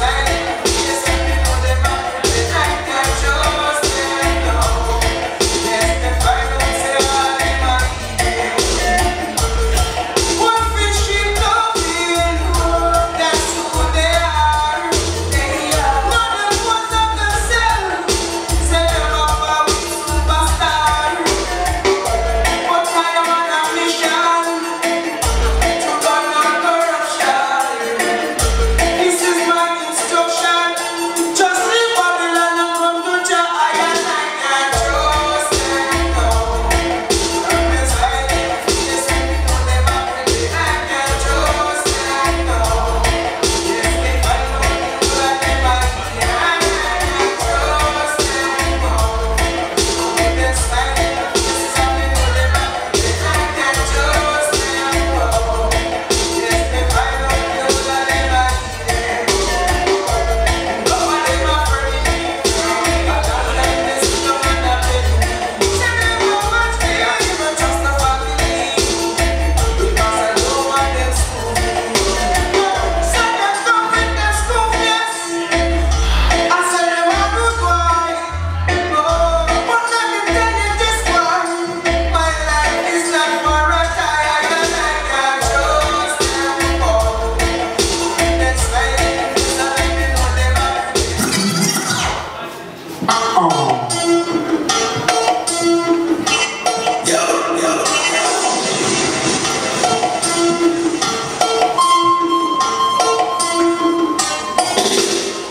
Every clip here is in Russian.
Thank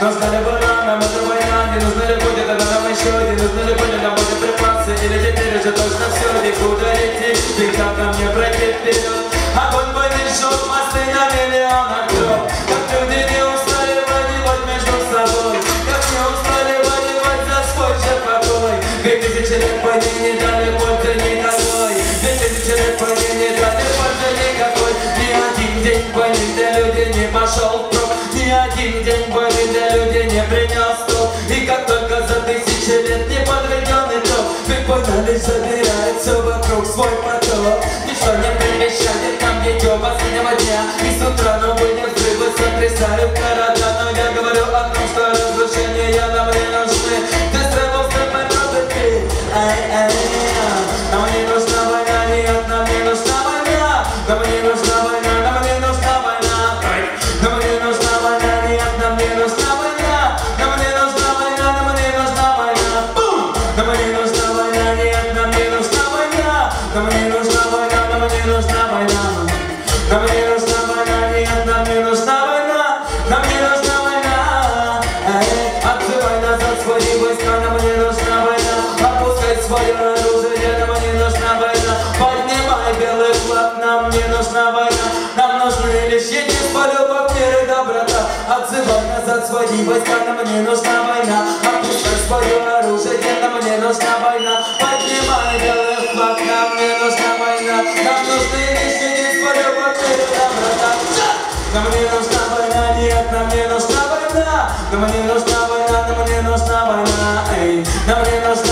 эй. Нужна ли война, нам эта война, не нужна ли будет, это нам еще, не нужны ли были нам боеприпасы, или теперь уже точно все, никуда свой поток. Ничто не предвещает нам видео последнего дня, и с утра новые взрывы сотрясают города. Но я говорю о том, что разрушения нам не нужны. That my property. Ай, ай, ай. Нам не нужна война, нет, нам не нужна война. Нам не нужна война, Нам не нужна война, нам не нужна война. Нам не нужна война, нам не нужна война. Нам не нужна война. Эй, отзывай назад свои войска, нам не нужна война. Опускай свое оружие, нам не нужна война. Поднимай белый флаг, нам не нужна война. Нам нужны лишь единство, любовь, мир и назад свои войска, нам не нужна война. Опускай свое оружие, нам не нужна война. Поднимай белый нам не нужна война, нам не нужна война, эй, нам не нужна